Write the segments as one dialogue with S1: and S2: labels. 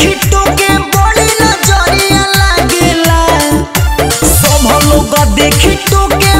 S1: खिट्टू के
S2: बड़ी नज़रिया लागेला। सब लोग देखी
S1: खिट्टू के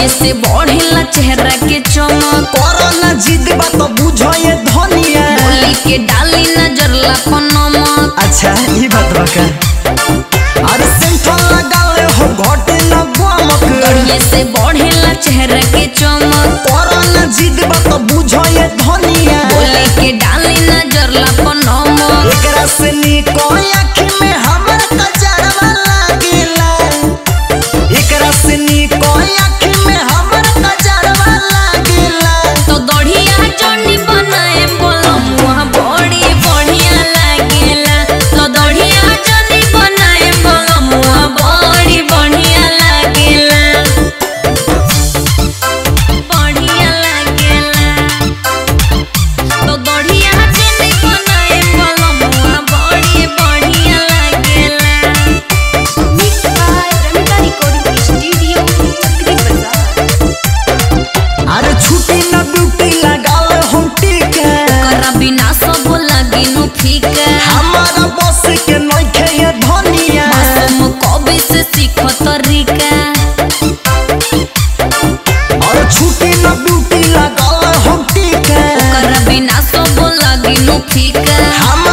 S2: लागे
S1: से बढ़ेला चेहरा के चमक।
S2: करना जिद बा तो बुझो ये धनिया।
S1: बोली के डाली नज़र ला नमक।
S2: अच्छा ई बात
S1: बका बिना ड्यूटी लगा
S2: हो ठीक है।
S1: ओकर बिना सब लगिनो फीका हम